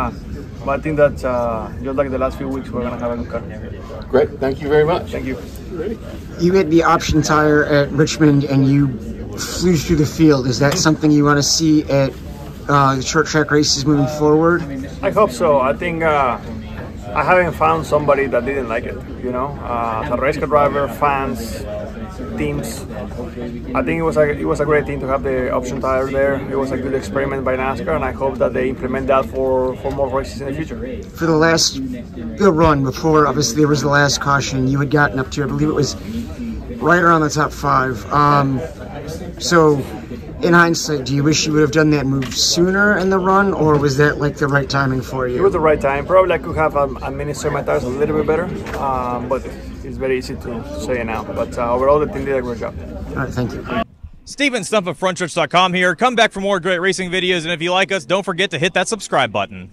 Uh, but I think that uh, just like the last few weeks, we're gonna have a good car. Great. Thank you very much. Thank you. You had the option tire at Richmond and you flew through the field. Is that something you want to see at uh, short track races moving forward? I hope so. I think uh, I haven't found somebody that didn't like it. You know, uh, as a race car driver, fans, teams. I think it was a it was a great thing to have the option tire there. It was a good experiment by NASCAR, and I hope that they implement that for, for more races in the future. For the last the run before, obviously there was the last caution. You had gotten up to, I believe it was right around the top five. Um, so, in hindsight, do you wish you would have done that move sooner in the run, or was that like the right timing for you? It was the right time. Probably I could have um, administered my tires a little bit better, um, but it's very easy to say now. But uh, overall, the team did a great job. All right, thank you. Stephen Stumpf of FrontStretch.com here. Come back for more great racing videos, and if you like us, don't forget to hit that subscribe button.